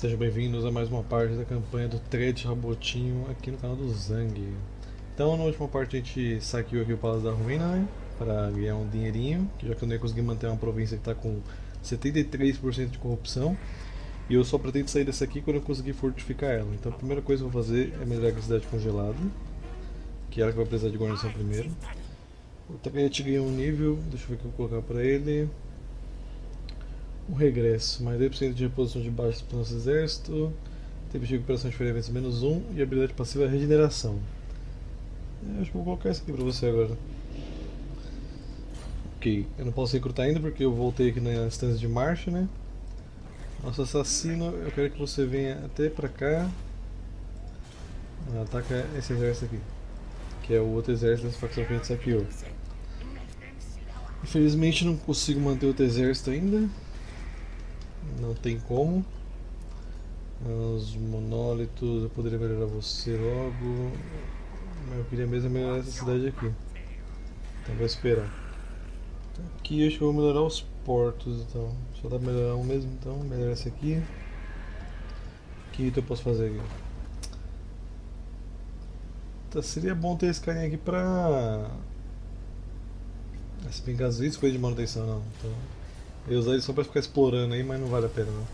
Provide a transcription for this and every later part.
Sejam bem-vindos a mais uma parte da campanha do Thread Rabotinho aqui no canal do Zang. Então, na última parte a gente saqueou aqui o Palácio da Ruína, né? Para ganhar um dinheirinho, já que eu não ia conseguir manter uma província que está com 73% de corrupção. E eu só pretendo sair dessa aqui quando eu conseguir fortificar ela. Então a primeira coisa que eu vou fazer é melhorar a cidade congelada, que é ela que vai precisar de guarnição primeiro. O Thread ganhou um nível, deixa eu ver o que eu vou colocar para ele um regresso, mais 10% de reposição de para o nosso exército, tempo de recuperação de ferimentos menos 1 e habilidade passiva regeneração. Eu acho que vou colocar isso aqui para você agora. Ok, eu não posso recrutar ainda porque eu voltei aqui na instância de marcha, né? Nosso assassino, eu quero que você venha até pra cá. Ataca esse exército aqui. Que é o outro exército dessa facção que a gente saqueou. Infelizmente não consigo manter outro exército ainda não tem como. Os monólitos, eu poderia melhorar você logo. Eu queria mesmo melhorar essa cidade aqui. Então vou esperar. Aqui acho que eu vou melhorar os portos então. Só dá pra melhorar um mesmo então, melhorar esse aqui. O que eu posso fazer aqui? Tá, seria bom ter esse carinha aqui pra. Se bem que às vezes coisa de manutenção não. Então... Eu usar ele só pra ficar explorando aí, mas não vale a pena não.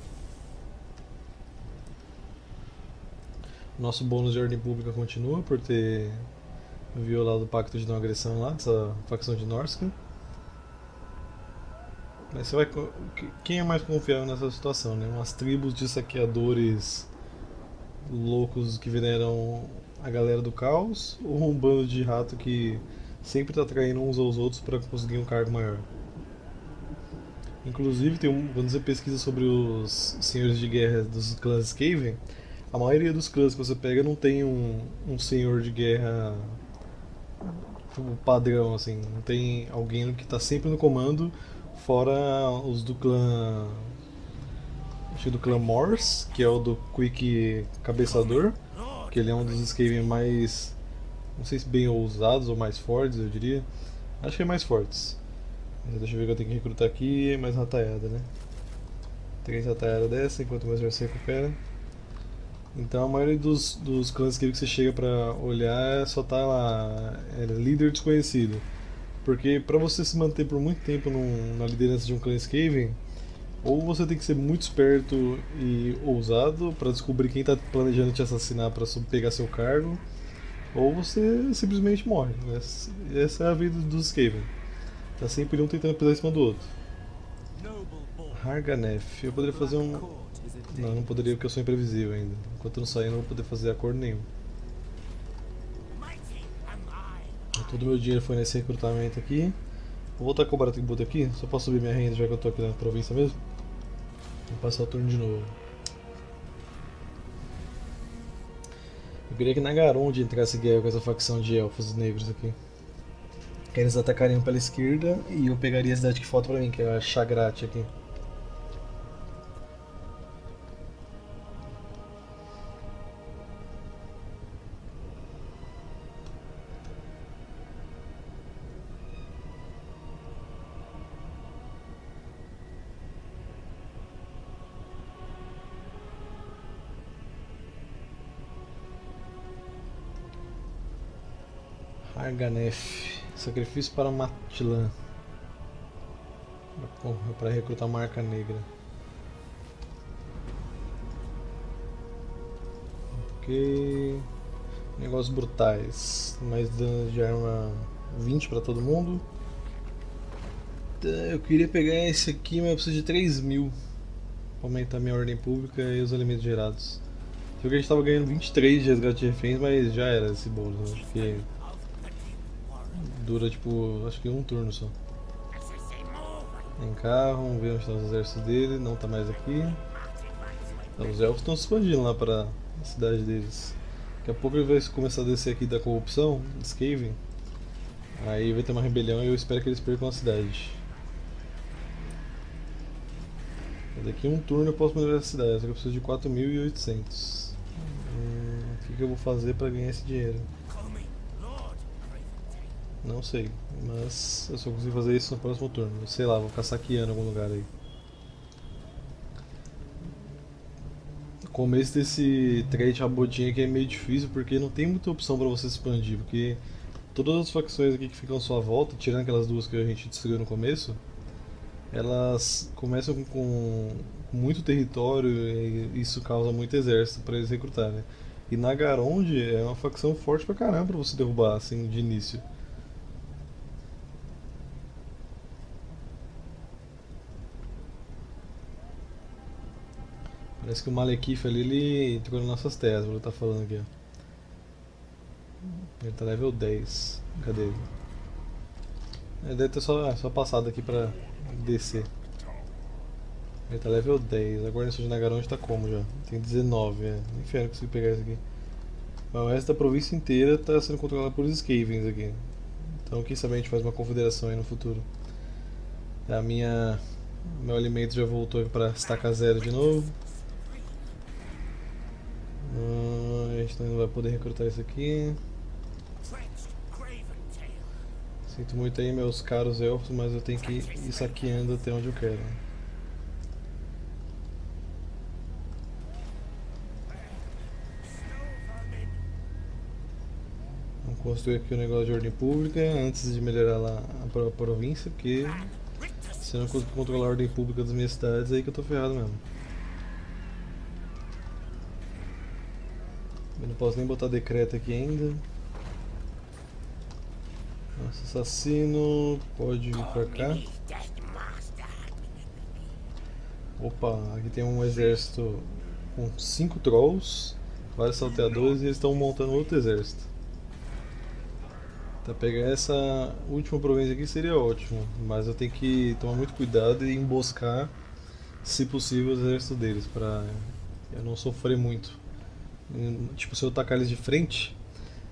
Nosso bônus de ordem pública continua por ter violado o pacto de não agressão lá, dessa facção de Norska. Mas você vai. Quem é mais confiável nessa situação, né? Umas tribos de saqueadores loucos que veneram a galera do caos ou um bando de rato que sempre tá traindo uns aos outros para conseguir um cargo maior? Inclusive, tem um, quando você pesquisa sobre os senhores de guerra dos clãs Skaven, a maioria dos clãs que você pega não tem um, um senhor de guerra padrão, assim. Não tem alguém que está sempre no comando, fora os do clã. Acho do clã Morse, que é o do Quick Cabeçador, que ele é um dos Skaven mais. Não sei se bem ousados ou mais fortes, eu diria. Acho que é mais fortes. Deixa eu ver que eu tenho que recrutar aqui, mais uma taiada, né? Três rataiadas dessa, enquanto mais se recupera. Então a maioria dos, dos clãs que você chega pra olhar só tá lá, é líder desconhecido. Porque pra você se manter por muito tempo num, na liderança de um clã Skaven, ou você tem que ser muito esperto e ousado para descobrir quem tá planejando te assassinar para pegar seu cargo, ou você simplesmente morre. Essa é a vida dos Skaven. Tá sempre um tentando pisar em cima do outro. Harganef. Eu poderia fazer um. Não, não poderia porque eu sou imprevisível ainda. Enquanto eu não sair, eu não vou poder fazer acordo nenhum. Todo meu dinheiro foi nesse recrutamento aqui. Vou voltar com o tributo aqui, só posso subir minha renda já que eu tô aqui na província mesmo. Vou passar o turno de novo. Eu queria que na Garonde entrasse guerra com essa facção de elfos negros aqui que eles atacariam pela esquerda e eu pegaria a cidade que falta pra mim, que é a Chagrat aqui. Arganef. Sacrifício para Matilã. Para recrutar marca negra. Ok. Negócios brutais. Mais dano de arma 20 para todo mundo. Tá, eu queria pegar esse aqui, mas eu preciso de 3 mil. Para aumentar minha ordem pública e os alimentos gerados. Eu que a gente estava ganhando 23 de resgate de reféns, mas já era esse bônus. Acho que Dura tipo, acho que um turno só. Em carro, vamos ver onde estão os exércitos dele, não está mais aqui. Então, os elfos estão se expandindo lá para a cidade deles. Daqui a pouco ele vai começar a descer aqui da corrupção, Skaven. Aí vai ter uma rebelião e eu espero que eles percam a cidade. Daqui um turno eu posso melhorar a cidade, só que eu preciso de 4.800. Hum, o que, que eu vou fazer para ganhar esse dinheiro? Não sei, mas eu só consigo fazer isso no próximo turno. Sei lá, vou ficar saqueando algum lugar aí. começo desse trade rabotinho aqui é meio difícil porque não tem muita opção para você expandir, porque todas as facções aqui que ficam à sua volta, tirando aquelas duas que a gente destruiu no começo, elas começam com, com muito território e isso causa muito exército para eles recrutarem. Né? E Nagaronde é uma facção forte pra caramba pra você derrubar assim de início. Parece que o Malekith ali ele entrou nas nossas terras, ele tá falando aqui, ó. Ele tá level 10. Cadê ele? Ele deve ter só, só passado aqui pra descer. Ele tá level 10. Agora nesse de Nagaronde tá como já? Tem 19, é. Inferno consegui pegar isso aqui. Mas o resto da província inteira tá sendo controlado por Skavens aqui. Então quem sabe a gente faz uma confederação aí no futuro. A minha... Meu alimento já voltou pra estaca zero de novo. A gente não vai poder recrutar isso aqui. Sinto muito aí, meus caros elfos, mas eu tenho que ir saqueando até onde eu quero. Vamos construir aqui o um negócio de ordem pública antes de melhorar lá a província, porque se eu não conseguir controlar a ordem pública das minhas cidades, é aí que eu tô ferrado mesmo. Eu não posso nem botar decreto aqui ainda. Nossa, assassino pode vir pra cá. Opa, aqui tem um exército com 5 trolls, vários salteadores e eles estão montando outro exército. Tá, pegar essa última província aqui seria ótimo, mas eu tenho que tomar muito cuidado e emboscar, se possível, o exército deles, pra eu não sofrer muito. Tipo, se eu tacar eles de frente,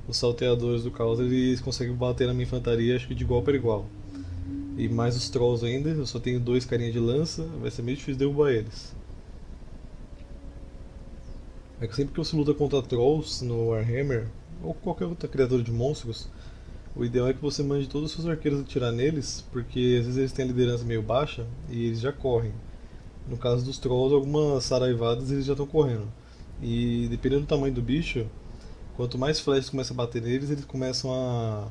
os salteadores do caos eles conseguem bater na minha infantaria, acho que de igual para igual. E mais os trolls ainda, eu só tenho dois carinhas de lança, vai ser meio difícil derrubar eles. É que sempre que você luta contra trolls no Warhammer, ou qualquer outra criatura de monstros, o ideal é que você mande todos os seus arqueiros atirar neles, porque às vezes eles têm a liderança meio baixa e eles já correm. No caso dos trolls, algumas saraivadas eles já estão correndo. E dependendo do tamanho do bicho, quanto mais flechas começa a bater neles, eles começam a,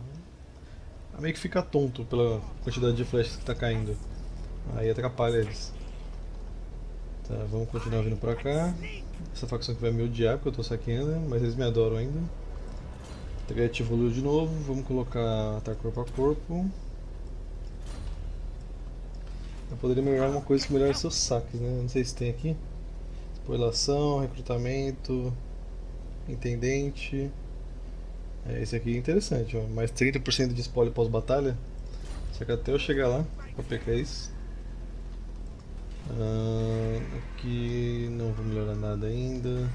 a meio que ficar tonto pela quantidade de flechas que está caindo. Aí atrapalha eles. Tá, vamos continuar vindo pra cá. Essa facção que vai me odiar porque eu tô saqueando, mas eles me adoram ainda. Threat evoluiu de novo, vamos colocar ataque corpo a corpo. Eu poderia melhorar uma coisa que melhora seus saques, né? Não sei se tem aqui. Spoilação, recrutamento, intendente. É, esse aqui é interessante, ó. mais 30% de spoiler pós-batalha. Só que até eu chegar lá pra pegar isso. Ah, aqui não vou melhorar nada ainda.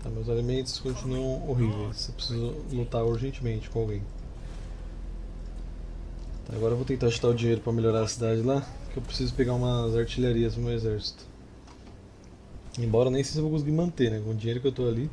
Tá, meus alimentos continuam horríveis. Eu preciso lutar urgentemente com alguém. Agora eu vou tentar chutar o dinheiro para melhorar a cidade lá, que eu preciso pegar umas artilharias pro meu exército. Embora nem sei se eu vou conseguir manter, né? Com o dinheiro que eu tô ali.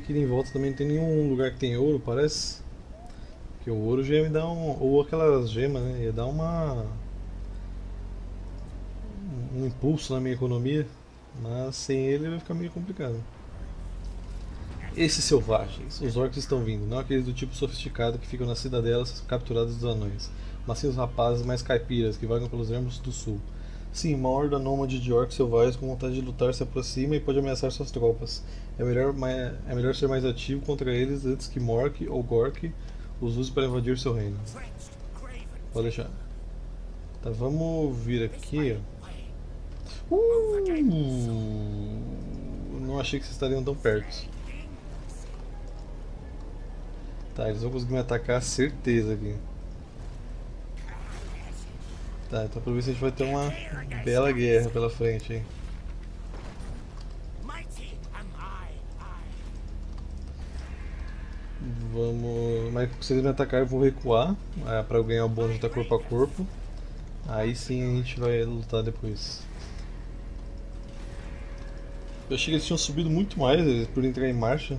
Que aqui em volta também não tem nenhum lugar que tem ouro, parece. Que o ouro já me dar um. Ou aquelas gemas, né? Ia dar uma. Um impulso na minha economia. Mas sem ele vai ficar meio complicado. Esses selvagens, os orcs estão vindo, não aqueles do tipo sofisticado que ficam nas cidadelas capturados dos anões, mas sim os rapazes mais caipiras que vagam pelos ermos do sul. Sim, uma horda nômade de orcs selvagens com vontade de lutar se aproxima e pode ameaçar suas tropas. É melhor, é melhor ser mais ativo contra eles antes que Mork ou Gork os use para invadir seu reino. Pode deixar. Tá, vamos vir aqui. Uh, não achei que vocês estariam tão perto. Tá, eles vão conseguir me atacar, certeza aqui. Tá, então pelo visto a gente vai ter uma bela guerra pela frente, aí. Vamos... Mas se ele me atacar eu vou recuar, é, pra eu ganhar o bônus da corpo a corpo. Aí sim a gente vai lutar depois. Eu achei que eles tinham subido muito mais por entrar em marcha.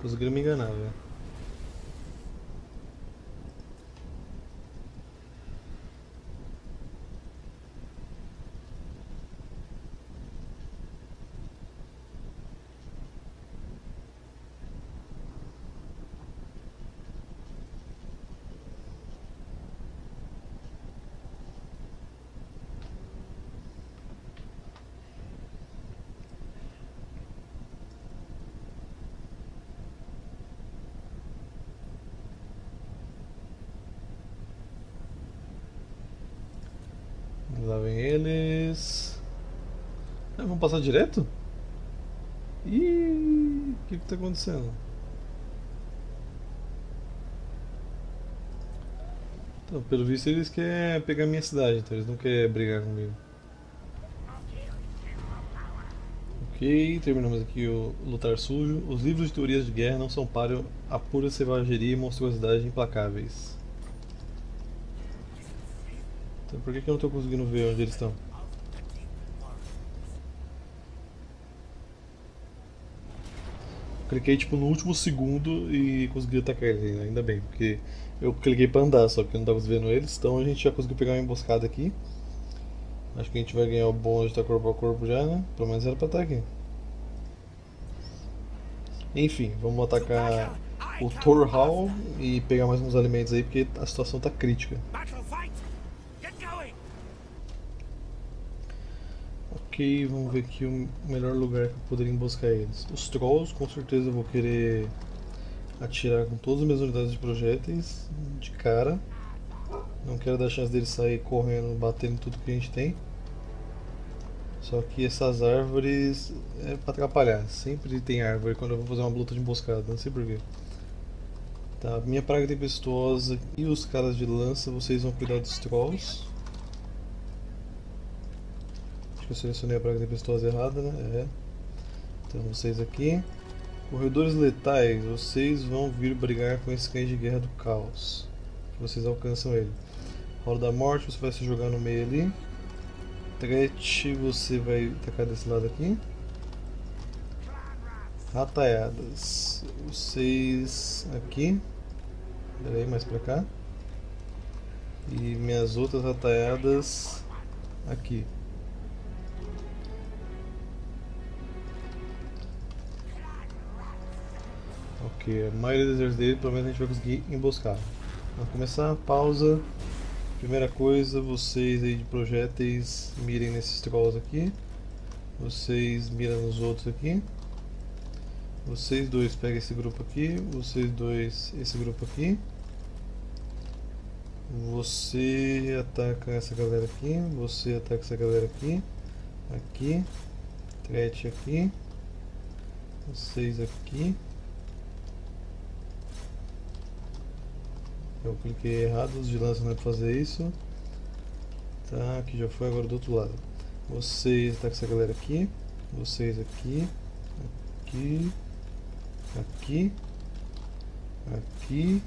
Conseguiram me enganar, velho. Eles. Ah, vamos passar direto? Ih, o que que tá acontecendo? Então, pelo visto eles querem pegar minha cidade, então eles não querem brigar comigo. Ok, terminamos aqui o Lutar Sujo. Os livros de teorias de guerra não são páreo a pura selvageria e monstruosidade implacáveis. Então por que, que eu não estou conseguindo ver onde eles estão? Cliquei tipo no último segundo e consegui atacar eles, ainda bem, porque eu cliquei para andar, só que eu não estava vendo eles, então a gente já conseguiu pegar uma emboscada aqui. Acho que a gente vai ganhar o bônus de estar corpo a corpo já, né? Pelo menos era para estar aqui. Enfim, vamos atacar o Thor Hall e pegar mais uns alimentos aí, porque a situação está crítica. Vamos ver aqui o melhor lugar eu poderia emboscar eles. Os Trolls, com certeza eu vou querer atirar com todas as minhas unidades de projéteis de cara. Não quero dar chance deles sair correndo, batendo tudo que a gente tem. Só que essas árvores é pra atrapalhar. Sempre tem árvore quando eu vou fazer uma luta de emboscada, não sei porquê. Tá, minha praga tempestuosa e os caras de lança, vocês vão cuidar dos trolls que eu selecionei a praga tempestuosa errada, né? É. Então vocês aqui. Corredores letais, vocês vão vir brigar com esse cães de guerra do caos. Vocês alcançam ele. Roda da morte, você vai se jogar no meio ali. Trete, você vai atacar desse lado aqui. Rataiadas, vocês aqui. Pera aí, mais pra cá. E minhas outras rataiadas aqui. Porque a maioria dos exércitos dele pelo menos a gente vai conseguir emboscar. Vamos começar, pausa. Primeira coisa, vocês aí de projéteis mirem nesses trolls aqui. Vocês miram nos outros aqui. Vocês dois pegam esse grupo aqui, vocês dois esse grupo aqui. Você ataca essa galera aqui, você ataca essa galera aqui, aqui, Trete aqui, vocês aqui. Eu cliquei errado, os de lança não é pra fazer isso. Tá, aqui já foi, agora do outro lado. Vocês, tá com essa galera aqui. Vocês aqui. Aqui. Aqui. Aqui.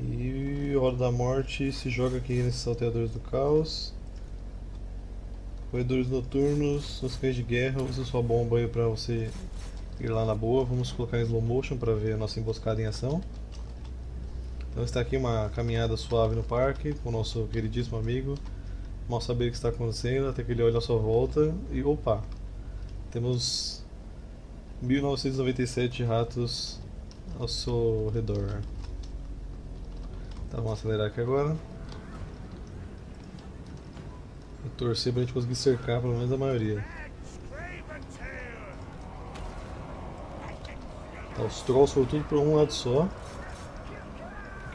E Hora da Morte se joga aqui nesses salteadores do caos. Corredores noturnos, os cães de guerra, usa sua bomba aí pra você ir lá na boa. Vamos colocar em slow motion para ver a nossa emboscada em ação. Então está aqui uma caminhada suave no parque com o nosso queridíssimo amigo. Mal saber o que está acontecendo, até que ele olha à sua volta e opa! Temos 1997 ratos ao seu redor. Tá, vamos acelerar aqui agora. E torcer pra gente conseguir cercar pelo menos a maioria. Tá, os trolls foram tudo para um lado só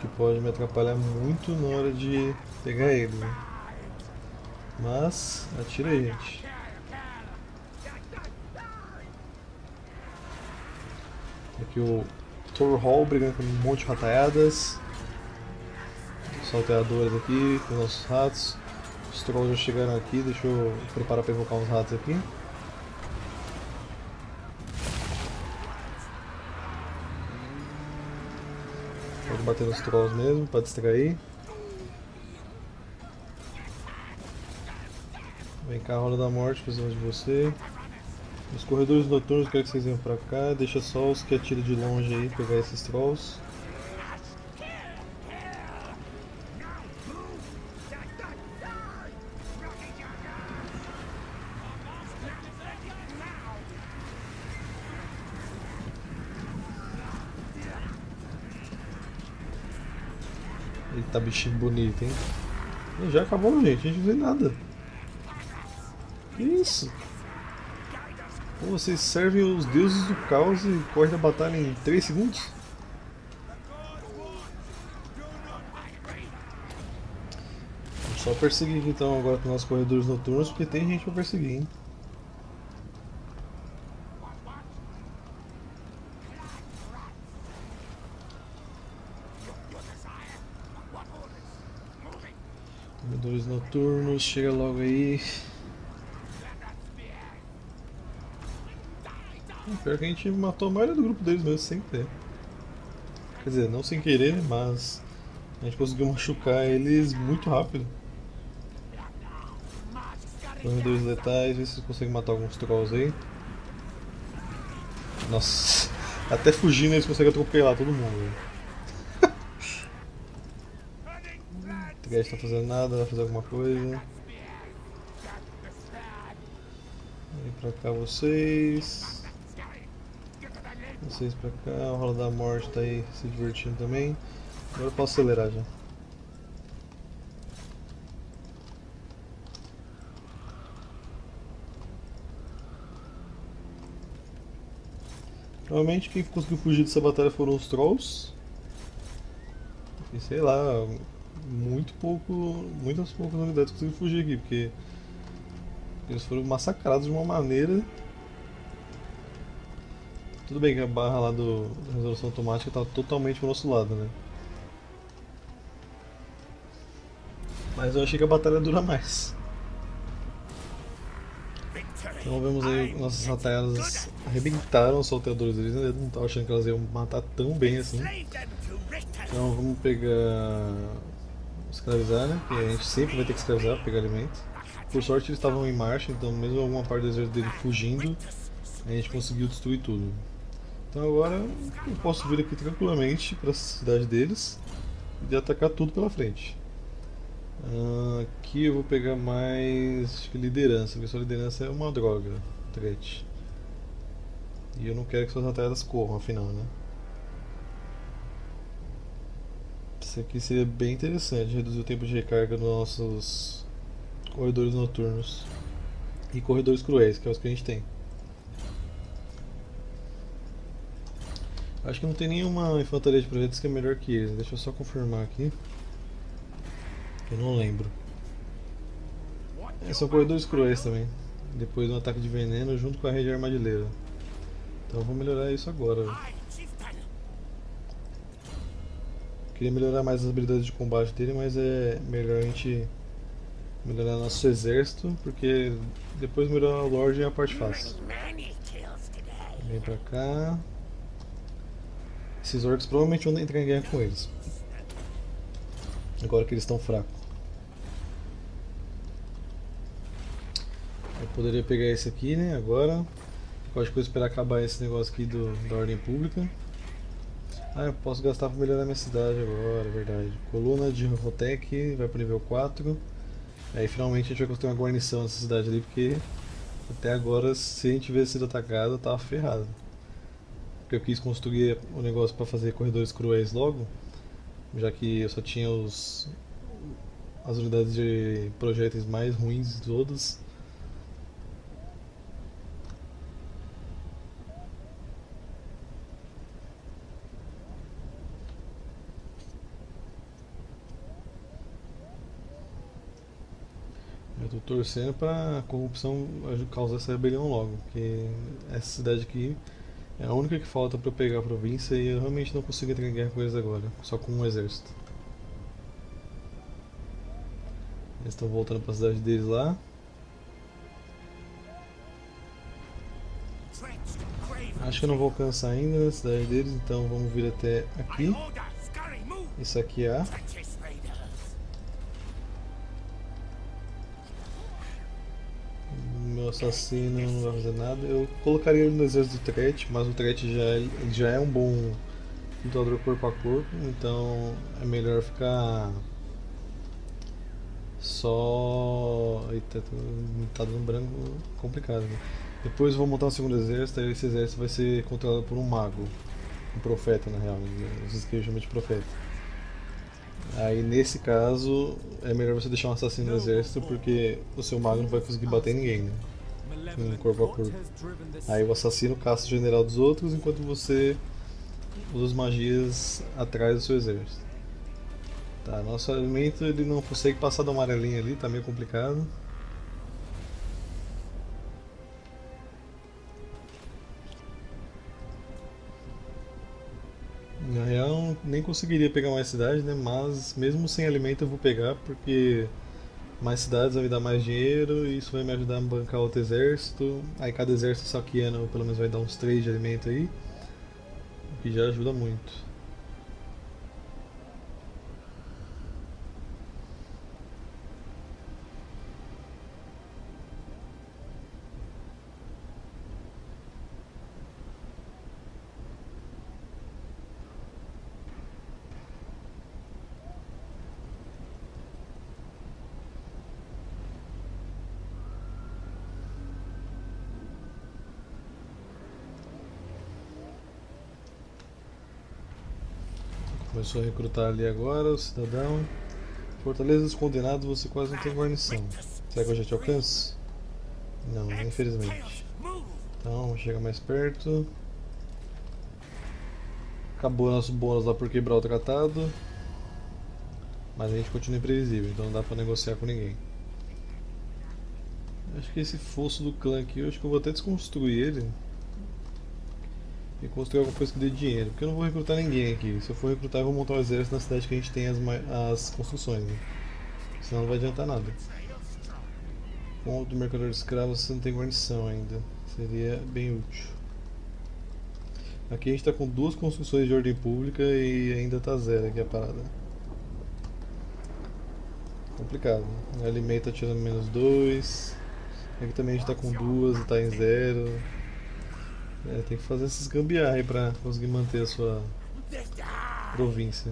que pode me atrapalhar muito na hora de pegar ele. Né? Mas, atira aí, gente. Aqui o Thor Hall brigando com um monte de rataiadas. Salteadores aqui com nossos ratos. Os trolls já chegaram aqui, deixa eu preparar para invocar uns ratos aqui. Bater nos trolls mesmo, pra distrair. Vem cá, rola da morte, precisamos de você. Os corredores noturnos, quero que vocês venham pra cá. Deixa só os que atiram de longe aí pegar esses trolls. Eita, bichinho bonito, hein? E já acabou, gente. A gente não vê nada. Que isso? Como vocês servem os deuses do caos e correm a batalha em 3 segundos? Vamos só perseguir então agora com nossos corredores noturnos, porque tem gente pra perseguir, hein? Corredores noturnos, chega logo aí. Pior que a gente matou a maioria do grupo deles mesmo, sem ter. Quer dizer, não sem querer, mas a gente conseguiu machucar eles muito rápido. Corredores letais, ver se conseguem matar alguns trolls aí. Nossa, até fugindo eles conseguem atropelar todo mundo. O Trash tá fazendo nada, vai fazer alguma coisa. Vem pra cá vocês. Vocês pra cá, o Rola da Morte tá aí se divertindo também. Agora eu posso acelerar já. Provavelmente quem conseguiu fugir dessa batalha foram os Trolls. E sei lá, muito pouco, muitas poucas unidades conseguiram fugir aqui, porque eles foram massacrados de uma maneira tudo bem que a barra lá do, da resolução automática está totalmente pro nosso lado, né? Mas eu achei que a batalha dura mais. Então vemos aí nossas ratalas arrebentaram os salteadores deles, né? Eu não estava achando que elas iam matar tão bem assim. Então vamos pegar. Escravizar, né? Porque a gente sempre vai ter que escravizar para pegar alimento. Por sorte eles estavam em marcha, então mesmo alguma parte do exército dele fugindo, a gente conseguiu destruir tudo. Então agora eu posso vir aqui tranquilamente para a cidade deles e atacar tudo pela frente. Uh, aqui eu vou pegar mais acho que liderança, porque sua liderança é uma droga, Tret. E eu não quero que suas batalhas corram, afinal, né? Isso aqui seria bem interessante, reduzir o tempo de recarga nos nossos corredores noturnos e corredores cruéis, que é os que a gente tem. Acho que não tem nenhuma infantaria de projetos que é melhor que eles. Deixa eu só confirmar aqui. Eu não lembro. É, são corredores cruéis também. Depois do ataque de veneno junto com a rede armadilheira. Então eu vou melhorar isso agora. Queria melhorar mais as habilidades de combate dele, mas é melhor a gente melhorar nosso exército, porque depois melhorar o Lorde é a parte fácil. Vem pra cá. Esses orcs provavelmente vão entrar em guerra com eles. Agora que eles estão fracos. Eu poderia pegar esse aqui, né? Agora. Pode que eu esperar acabar esse negócio aqui do, da ordem pública. Ah, eu posso gastar para melhorar minha cidade agora, é verdade. Coluna de Rotec vai para nível 4. Aí finalmente a gente vai construir uma guarnição nessa cidade ali, porque até agora se a gente tivesse sido atacado, tava ferrado eu quis construir o um negócio para fazer corredores cruéis logo, já que eu só tinha os as unidades de projéteis mais ruins de todas. Torcendo para a corrupção causar essa rebelião logo, porque essa cidade aqui é a única que falta para eu pegar a província e eu realmente não consigo entrar em guerra com eles agora, só com um exército. Eles estão voltando para a cidade deles lá. Acho que eu não vou alcançar ainda a cidade deles, então vamos vir até aqui. e saquear. Assassino não vai fazer nada. Eu colocaria ele no exército do Tret, mas o Tret já, é, já é um bom lutador corpo a corpo, então é melhor ficar só. Eita, tá dando branco complicado. Né? Depois vou montar um segundo exército, e esse exército vai ser controlado por um mago. Um profeta na real, né? os esquerdos chamam de profeta. Aí nesse caso é melhor você deixar um assassino no exército porque o seu mago não vai conseguir bater ninguém, né? Um corpo a corpo. Aí o assassino caça o general dos outros enquanto você usa magias atrás do seu exército. Tá, nosso alimento ele não consegue passar do amarelinho ali, tá meio complicado. Na real, nem conseguiria pegar mais cidades, né? Mas mesmo sem alimento eu vou pegar porque mais cidades vai me dar mais dinheiro e isso vai me ajudar a bancar outro exército. Aí cada exército saqueando pelo menos vai dar uns 3 de alimento aí, o que já ajuda muito. Começou a recrutar ali agora o cidadão. Fortaleza dos Condenados, você quase não tem guarnição. Será que eu já te alcanço? Não, infelizmente. Então, chega mais perto. Acabou nosso bônus lá por quebrar o tratado. Mas a gente continua imprevisível, então não dá pra negociar com ninguém. Acho que esse fosso do clã aqui, eu acho que eu vou até desconstruir ele construir alguma coisa que dê dinheiro. Porque eu não vou recrutar ninguém aqui. Se eu for recrutar, eu vou montar um exército na cidade que a gente tem as, as construções. Né? Senão não vai adiantar nada. Ponto do mercador de escravos você não tem guarnição ainda. Seria bem útil. Aqui a gente está com duas construções de ordem pública e ainda está zero aqui a parada. Complicado. Né? Está tirando menos dois. Aqui também a gente está com duas e está em zero. É, tem que fazer esses gambiarra aí pra conseguir manter a sua província.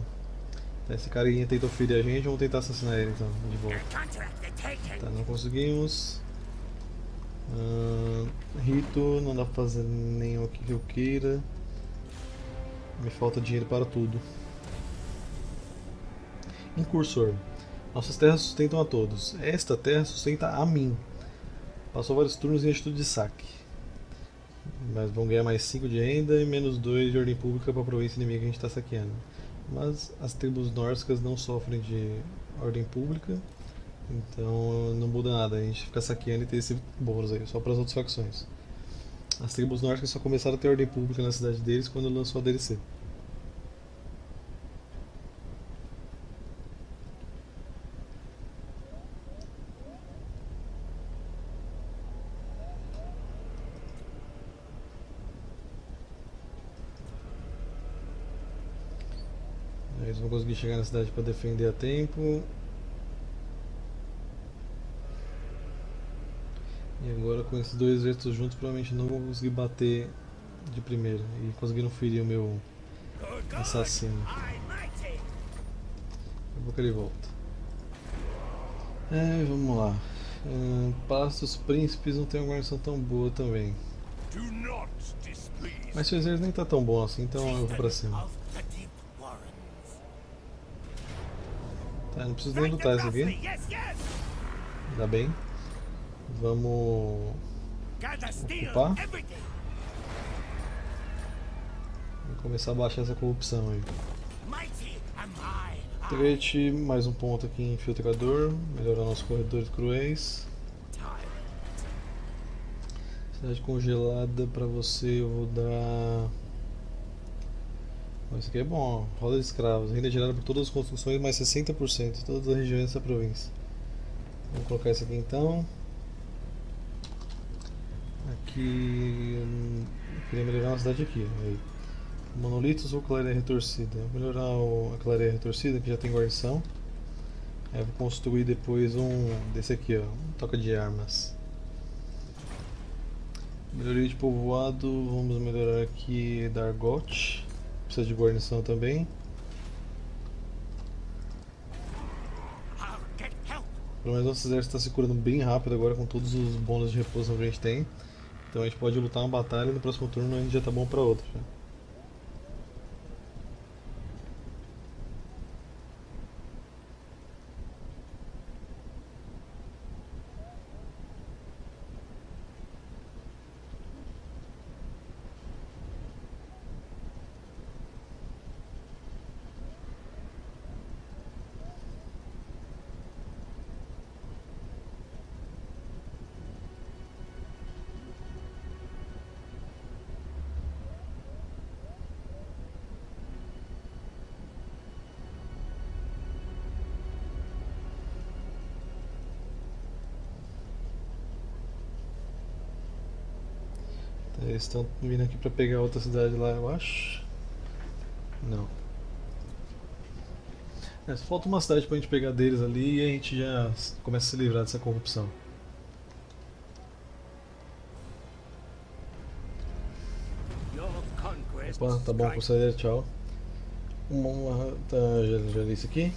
Esse carinha tentou ferir a gente, vamos tentar assassinar ele então, de volta. Tá, não conseguimos. Uh, rito, não dá pra fazer nenhum aqui que eu queira. Me falta dinheiro para tudo. Incursor. Nossas terras sustentam a todos. Esta terra sustenta a mim. Passou vários turnos em atitude de saque. Mas vão ganhar mais 5 de renda e menos 2 de ordem pública para a província inimiga que a gente está saqueando. Mas as tribos nórdicas não sofrem de ordem pública, então não muda nada, a gente fica saqueando e tem esse bônus aí, só para as outras facções. As tribos nórdicas só começaram a ter ordem pública na cidade deles quando lançou a DLC. Conseguir chegar na cidade para defender a tempo. E agora com esses dois exércitos juntos provavelmente não vou conseguir bater de primeira e conseguiram ferir o meu assassino. Daqui a pouco ele volta. É, vamos lá. Uh, dos Príncipes não tem uma guarnição tão boa também. Mas seu exército nem tá tão bom assim, então eu vou pra cima. Tá, não preciso nem lutar isso aqui. Ainda bem. Vamos ocupar. Vamos começar a baixar essa corrupção aí. Trete, mais um ponto aqui em infiltrador, melhorar nossos corredores cruéis. Cidade congelada para você eu vou dar isso aqui é bom, roda de escravos, renda gerada por todas as construções, mais 60% de todas as regiões dessa província. Vamos colocar isso aqui então. Aqui. Eu queria melhorar uma cidade aqui. Aí. Monolitos ou clareia retorcida? Vou melhorar a clareia retorcida, que já tem guarnição. Aí vou construir depois um desse aqui, ó, um toca de armas. Melhoria de povoado, vamos melhorar aqui Dargot. Precisa de guarnição também. Pelo menos nosso exército está se curando bem rápido agora com todos os bônus de reposição que a gente tem. Então a gente pode lutar uma batalha e no próximo turno a gente já tá bom para outra. Eles estão vindo aqui pra pegar outra cidade lá, eu acho. Não. É, falta uma cidade pra gente pegar deles ali e a gente já começa a se livrar dessa corrupção. Opa, tá bom sair, tchau. Uma, tá, já, já li isso aqui.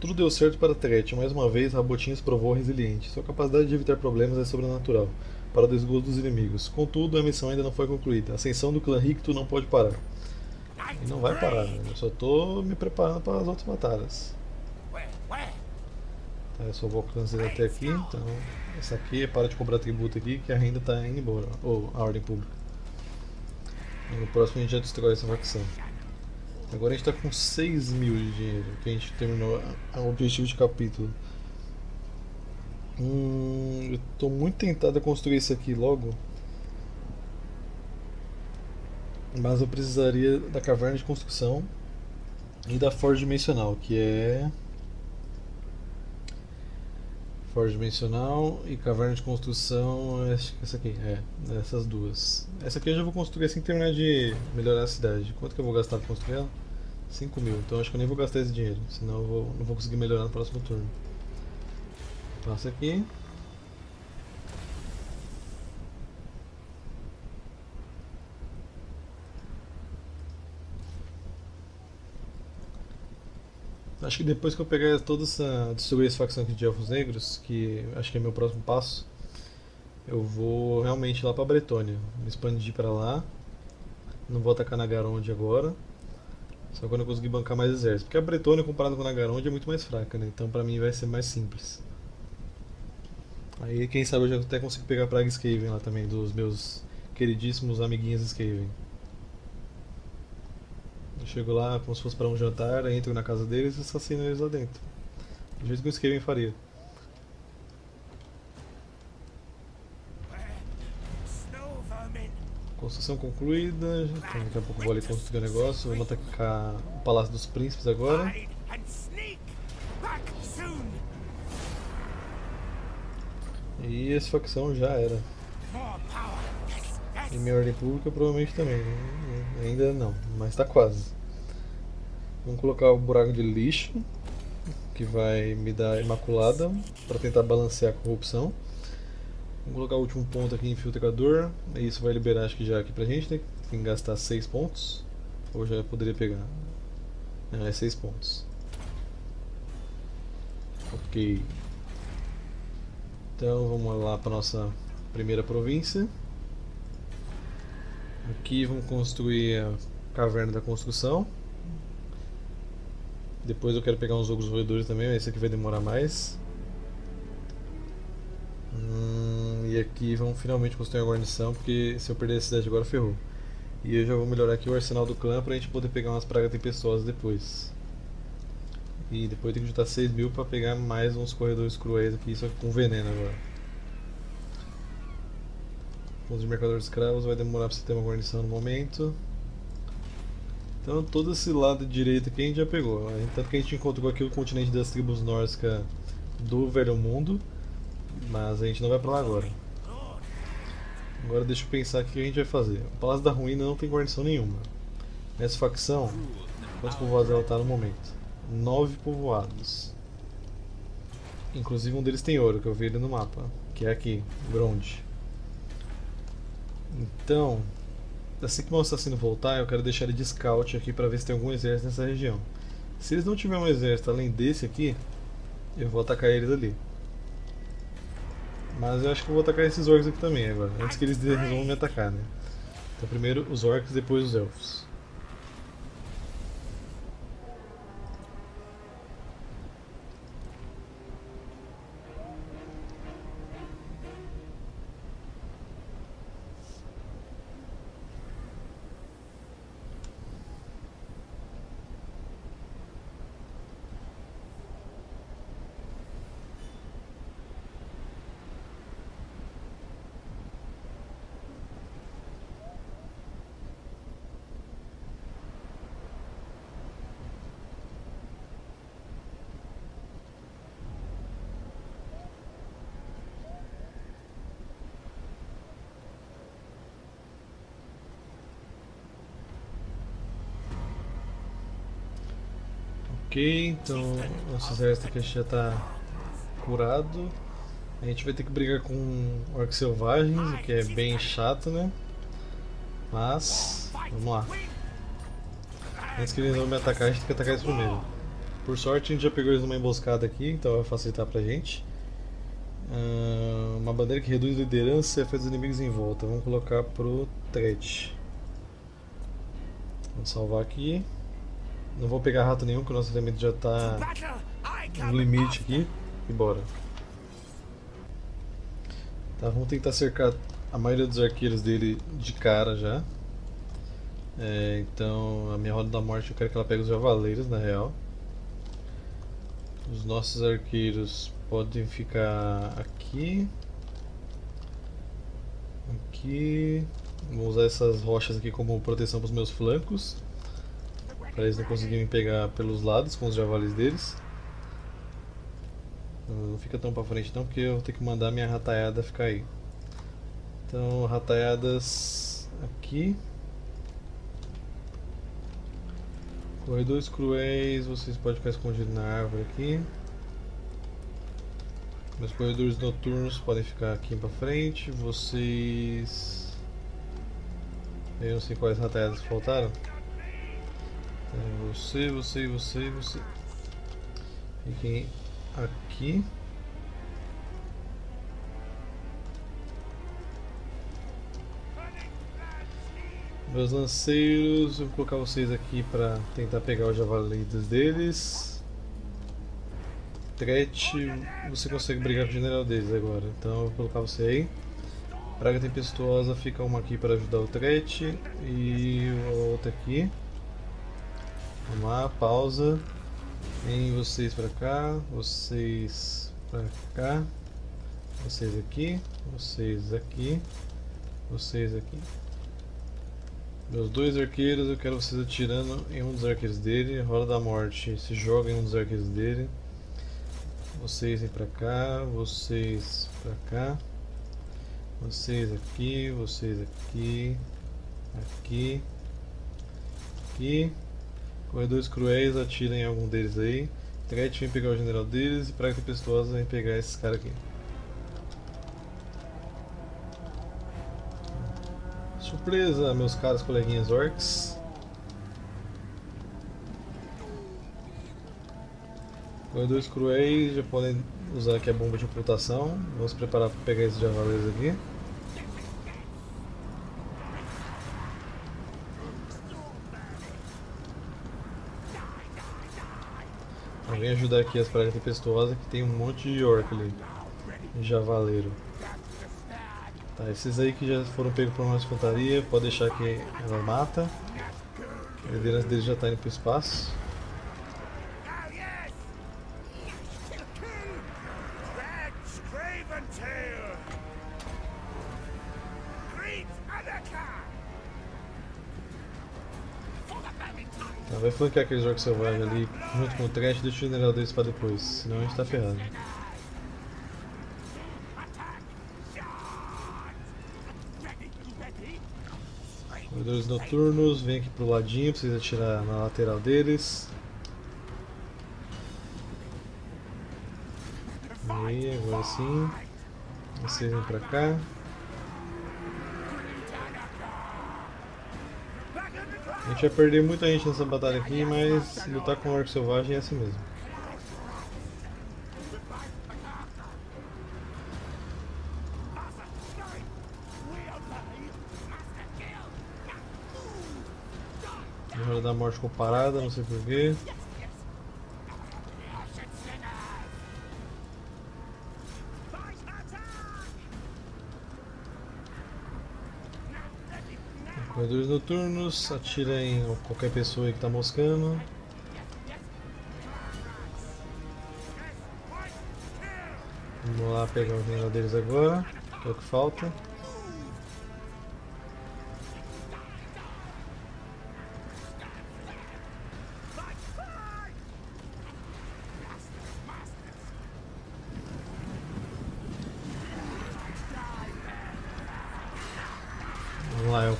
Tudo deu certo para Tret, mais uma vez Rabotin se provou resiliente. Sua capacidade de evitar problemas é sobrenatural para o desgosto dos inimigos. Contudo, a missão ainda não foi concluída. A ascensão do clã Ricto não pode parar. E não vai parar, né? eu só estou me preparando para as outras batalhas. Tá, eu só vou alcançar até aqui, então essa aqui para de cobrar tributo aqui que a renda está indo embora, ou a ordem pública. E no próximo a gente já destrói essa facção. Agora a gente está com 6 mil de dinheiro, que a gente terminou o objetivo de capítulo. Hum, eu tô muito tentado a construir isso aqui logo. Mas eu precisaria da caverna de construção e da forja dimensional, que é forja dimensional e caverna de construção, acho que essa aqui, é, essas duas. Essa aqui eu já vou construir assim que terminar de melhorar a cidade. Quanto que eu vou gastar para construir ela? 5 mil, então acho que eu nem vou gastar esse dinheiro, senão eu vou, não vou conseguir melhorar no próximo turno. Passa aqui. Acho que depois que eu pegar toda essa. destruir essa facção aqui de Elfos Negros, que acho que é meu próximo passo, eu vou realmente lá pra Bretônia. Me expandir para lá. Não vou atacar na Garonde agora. Só quando eu conseguir bancar mais exército. Porque a Bretônia comparada com a Nagaronde é muito mais fraca, né? Então pra mim vai ser mais simples. Aí quem sabe eu já até consigo pegar a Praga Skaven lá também, dos meus queridíssimos amiguinhos Skaven. Chego lá como se fosse para um jantar, entro na casa deles e assassino eles lá dentro. Do jeito que o Skaven faria. Construção concluída, então daqui a pouco eu vou ali construir o negócio, vamos atacar o Palácio dos Príncipes agora. E essa facção já era. E minha ordem pública provavelmente também. Ainda não, mas está quase. Vamos colocar o buraco de lixo, que vai me dar imaculada, para tentar balancear a corrupção. Vamos colocar o último ponto aqui em filtrador. Isso vai liberar acho que já aqui pra gente, né? Tem que gastar 6 pontos. Ou já poderia pegar. Não, é 6 pontos. Ok. Então vamos lá para nossa primeira província. Aqui vamos construir a caverna da construção. Depois eu quero pegar uns ogros roedores também, esse aqui vai demorar mais. Hum, e aqui vamos finalmente construir a guarnição, porque se eu perder a cidade agora ferrou. E eu já vou melhorar aqui o arsenal do clã pra gente poder pegar umas pragas tempestuosas depois. E depois tem que juntar 6 mil para pegar mais uns corredores cruéis aqui, só que com veneno agora. Os de mercador de escravos vai demorar para você ter uma guarnição no momento. Então todo esse lado direito aqui a gente já pegou. Tanto que a gente encontrou aqui o continente das tribos nórdicas do Velho Mundo. Mas a gente não vai pra lá agora. Agora deixa eu pensar o que a gente vai fazer. O Palácio da Ruína não tem guarnição nenhuma. Nessa facção, quantos povoados ela está no momento? Nove povoados. Inclusive um deles tem ouro, que eu vi ele no mapa, que é aqui, Bronde. Então, assim que meu assassino voltar, eu quero deixar ele de scout aqui para ver se tem algum exército nessa região. Se eles não tiverem um exército além desse aqui, eu vou atacar eles ali. Mas eu acho que eu vou atacar esses orcs aqui também agora, antes que eles resolvam me atacar, né? Então primeiro os orcs, depois os elfos. Ok, então nosso exército aqui já está curado. A gente vai ter que brigar com orcs selvagens, o que é bem chato, né? Mas, vamos lá. Antes que eles vão me atacar, a gente tem que atacar eles primeiro. Por sorte, a gente já pegou eles numa emboscada aqui, então vai facilitar pra gente. Uh, uma bandeira que reduz liderança e afeta os inimigos em volta. Vamos colocar pro threat. Vamos salvar aqui. Não vou pegar rato nenhum, que o nosso elemento já está no limite aqui. E bora. Tá, vamos tentar cercar a maioria dos arqueiros dele de cara já. É, então, a minha roda da morte eu quero que ela pegue os javaleiros, na real. Os nossos arqueiros podem ficar aqui. Aqui. Vou usar essas rochas aqui como proteção para os meus flancos. Para eles não conseguirem pegar pelos lados com os javalis deles. Não fica tão para frente não, porque eu vou ter que mandar minha rataiada ficar aí. Então, rataiadas aqui. Corredores cruéis, vocês podem ficar escondidos na árvore aqui. Meus corredores noturnos podem ficar aqui para frente. Vocês. Eu não sei quais rataiadas faltaram. Então, você, você, você, você. Fiquem aqui. Meus lanceiros, eu vou colocar vocês aqui para tentar pegar os javalidas deles. Tret, você consegue brigar com o general deles agora, então eu vou colocar você aí. Praga Tempestuosa fica uma aqui para ajudar o Tret e outra aqui. Vamos lá, pausa. Vem vocês pra cá, vocês pra cá, vocês aqui, vocês aqui, vocês aqui. Meus dois arqueiros, eu quero vocês atirando em um dos arqueiros dele. Roda da morte, se joga em um dos arqueiros dele. Vocês vêm pra cá, vocês pra cá. Vocês aqui, vocês aqui, aqui, aqui. Corredores cruéis, atirem em algum deles aí. Threat vem pegar o general deles e Praga Tempestuosa vem pegar esses caras aqui. Surpresa, meus caros coleguinhas orcs. Corredores cruéis já podem usar aqui a bomba de ocultação. Vamos preparar para pegar esses javaleiros aqui. Vem ajudar aqui as pragas tempestuosas que tem um monte de orc ali. Javaleiro. Tá, esses aí que já foram pegos por uma espantaria, pode deixar que ela mata. A liderança dele já está indo para o espaço. vai flanquear aqueles orcs selvagens ali junto com o trash deixa o general deles pra depois, senão a gente tá ferrado. Corredores noturnos, vem aqui pro ladinho, precisa atirar na lateral deles. Aí, agora sim. Vocês vêm pra cá. Gente vai perder muita gente nessa batalha aqui, mas lutar com o orc selvagem é assim mesmo. A hora da morte ficou parada, não sei porquê. Corredores noturnos, atira em qualquer pessoa que está moscando. Vamos lá pegar o general deles agora, que é o que falta.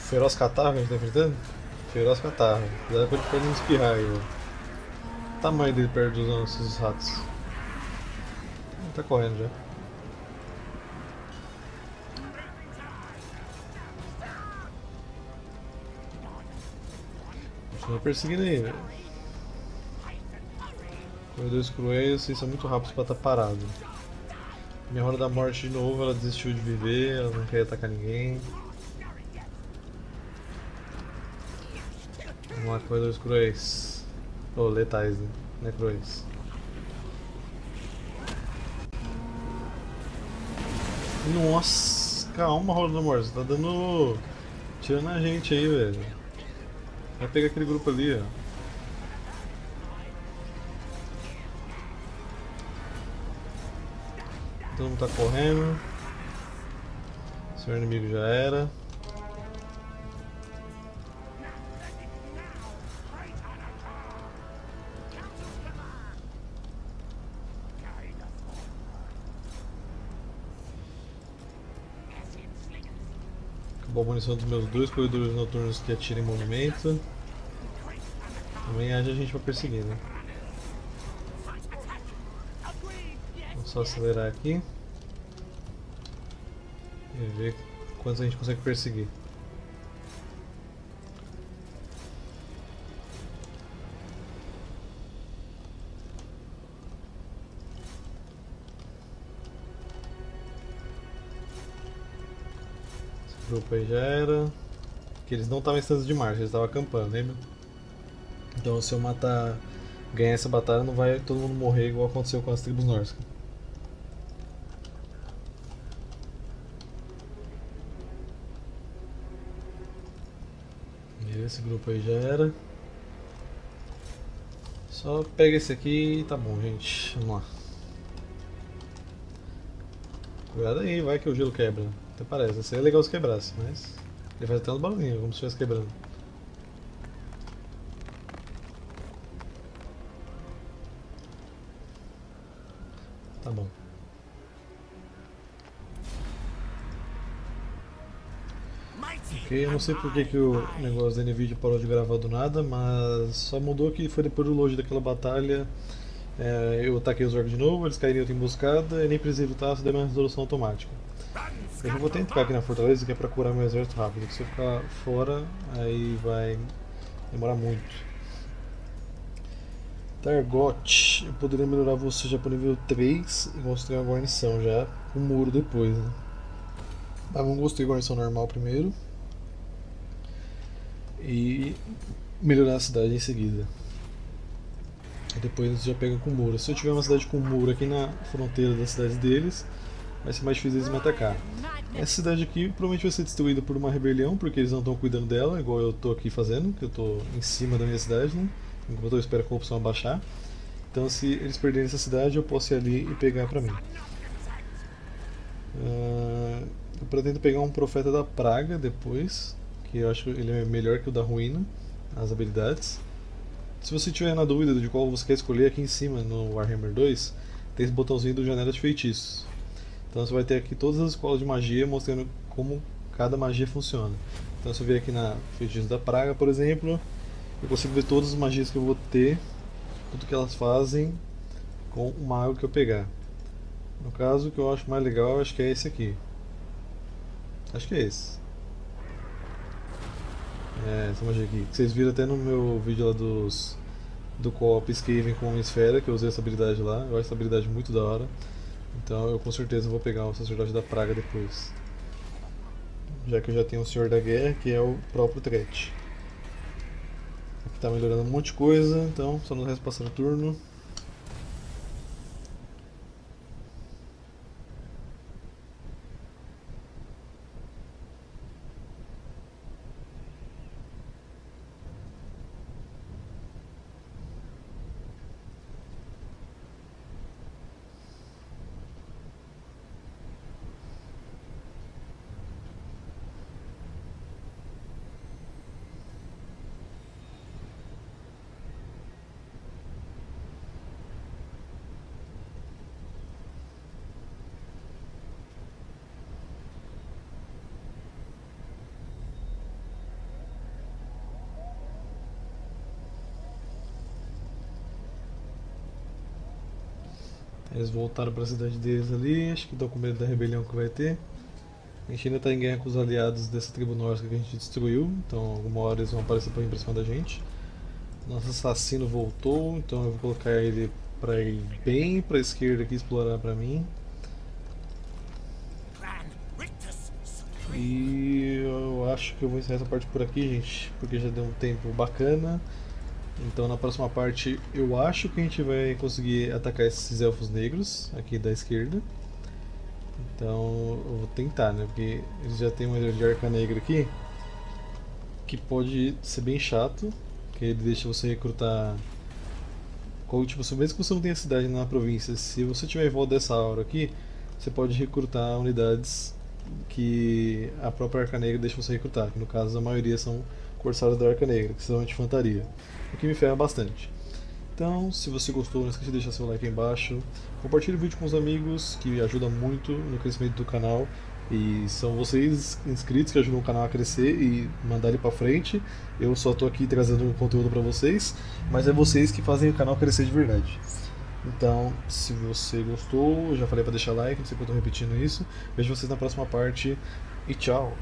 Feroz catarro que a gente tá enfrentando? Feroz catarro. Cuidado pra ele não espirrar aí, ó. O tamanho dele perto dos nossos ratos. Ele tá correndo já. Continua perseguindo aí, velho. Corredores cruéis, vocês são muito rápidos pra estar tá parado. Minha hora da morte de novo, ela desistiu de viver, ela não quer atacar ninguém. Lá, corredores cruéis. Ou oh, letais, né? Não é cruéis. Nossa, calma, Roda do Amor, você tá dando. tirando a gente aí, velho. Vai pegar aquele grupo ali, ó. Todo mundo tá correndo. Seu inimigo já era. Acabou a munição dos meus dois corredores noturnos que atiram em movimento. Amanhã a gente vai perseguir, né? Vamos só acelerar aqui. E ver quantos a gente consegue perseguir. Grupo aí já era. Que eles não estavam em estado de marcha, eles estavam acampando, lembra? Então se eu matar, ganhar essa batalha, não vai todo mundo morrer igual aconteceu com as tribos nórdicas. Esse grupo aí já era. Só pega esse aqui e tá bom, gente. Vamos lá. Cuidado aí, vai que o gelo quebra. Até parece, seria legal se quebrasse, mas ele faz até uns barulhinhos, como se estivesse quebrando. Tá bom. Ok, eu não sei porque que o negócio da NVIDIA parou de gravar do nada, mas só mudou que foi depois do longe daquela batalha. É, eu ataquei os orcs de novo, eles caíram em emboscada e nem precisei lutar, se der uma resolução automática. Eu não vou tentar aqui na fortaleza que é pra curar meu exército rápido, se eu ficar fora, aí vai demorar muito. Targot, eu poderia melhorar você já para nível 3 e construir uma guarnição já, um muro depois. Né? Mas vamos construir a guarnição normal primeiro. E melhorar a cidade em seguida. Depois já pega com muro. Se eu tiver uma cidade com muro aqui na fronteira das cidades deles, vai ser mais difícil eles me atacar. Essa cidade aqui provavelmente vai ser destruída por uma rebelião, porque eles não estão cuidando dela, igual eu estou aqui fazendo, que eu estou em cima da minha cidade, né? enquanto eu espero a corrupção abaixar. Então se eles perderem essa cidade, eu posso ir ali e pegar pra mim. Uh, eu pretendo pegar um Profeta da Praga depois, que eu acho que ele é melhor que o da Ruína, as habilidades. Se você tiver na dúvida de qual você quer escolher, aqui em cima no Warhammer 2 tem esse botãozinho do Janela de Feitiços. Então você vai ter aqui todas as escolas de magia mostrando como cada magia funciona. Então se eu vir aqui na Feitiço da Praga, por exemplo, eu consigo ver todas as magias que eu vou ter, tudo que elas fazem com o mago que eu pegar. No caso, o que eu acho mais legal, acho que é esse aqui. Acho que é esse. É, essa magia aqui. Que vocês viram até no meu vídeo lá dos do co-op Skaven com uma esfera, que eu usei essa habilidade lá. Eu acho essa habilidade muito da hora. Então eu com certeza vou pegar o sacerdote da praga depois. Já que eu já tenho o Senhor da Guerra, que é o próprio Tret. Aqui tá melhorando um monte de coisa, então só nos resta passar o turno. Eles voltaram para a cidade deles ali, acho que estão com medo da rebelião que vai ter. A gente ainda está em guerra com os aliados dessa tribo nórdica que a gente destruiu, então alguma hora eles vão aparecer para vir pra cima da gente. Nosso assassino voltou, então eu vou colocar ele para ir bem para a esquerda aqui explorar para mim. E eu acho que eu vou encerrar essa parte por aqui, gente, porque já deu um tempo bacana. Então na próxima parte eu acho que a gente vai conseguir atacar esses elfos negros aqui da esquerda. Então eu vou tentar, né? Porque eles já tem um de arca negra aqui que pode ser bem chato, que ele deixa você recrutar qual tipo, mesmo que você não tenha cidade na província, se você tiver em volta dessa aura aqui, você pode recrutar unidades que a própria Arca Negra deixa você recrutar, que no caso a maioria são corsários da Arca Negra, que são de infantaria o que me ferra bastante. Então, se você gostou, não esqueça de deixar seu like aí embaixo. Compartilhe o vídeo com os amigos, que ajuda muito no crescimento do canal. E são vocês inscritos que ajudam o canal a crescer e mandar ele para frente. Eu só estou aqui trazendo conteúdo para vocês, mas é vocês que fazem o canal crescer de verdade. Então, se você gostou, já falei para deixar like, não sei porque eu estou repetindo isso. Vejo vocês na próxima parte e tchau!